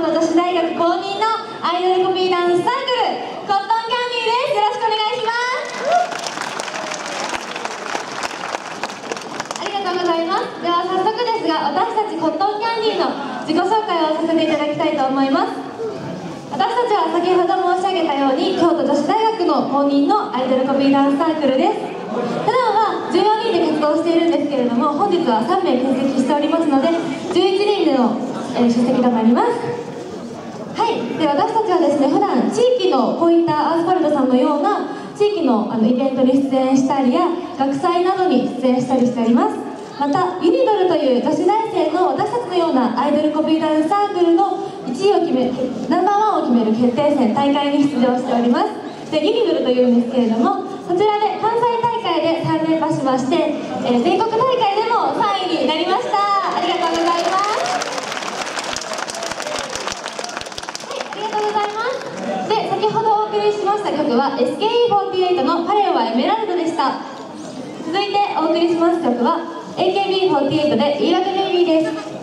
京都女子大学公認のアイドルコピーダンスサークルコットンキャンディーです。よろしくお願いします。ありがとうございます。では早速ですが私たちコットンキャンディーの自己紹介をさせていただきたいと思います。私たちは先ほど申し上げたように京都女子大学の公認のアイドルコピーダンスサークルです。普段は14人で活動しているんですけれども本日は3名欠席しておりますので11人でのえ出席となります。はい。で私たちはですね普段地域のこういったアースパルトさんのような地域のあのイベントに出演したりや学祭などに出演したりしております。またユニドルという女子大生の私たちのようなアイドルコピーダンスサークルの1位を決めナンバーワンを決める決定戦大会に出場しております。でユニドルというんですけれどもこちらで関西大会で3連覇しまして、えー、全国大会でも3位になりましたありがとうございますはいありがとうございますで先ほどお送りしました曲は SKE48 の「パレオはエメラルド」でした。続いてお送りします曲は AKB48 で「言い訳ベイビー」です。